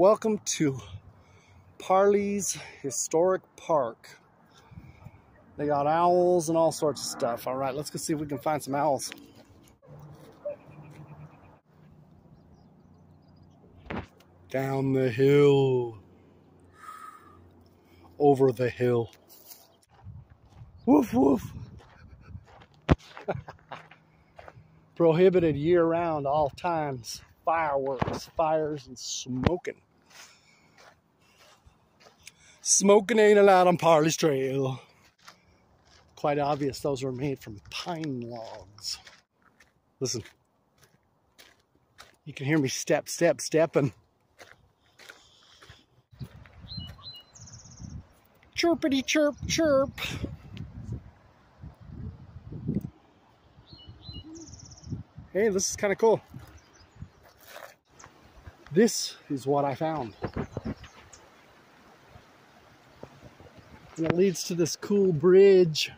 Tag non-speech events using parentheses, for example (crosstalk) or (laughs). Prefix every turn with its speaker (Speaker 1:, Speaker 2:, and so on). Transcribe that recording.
Speaker 1: Welcome to Parley's Historic Park. They got owls and all sorts of stuff. All right, let's go see if we can find some owls. Down the hill. Over the hill. Woof woof. (laughs) Prohibited year round, all times. Fireworks, fires, and smoking. Smoking ain't allowed on Parley's Trail. Quite obvious those were made from pine logs. Listen. You can hear me step, step, stepping. Chirpity chirp, chirp. Hey, this is kind of cool. This is what I found. And it leads to this cool bridge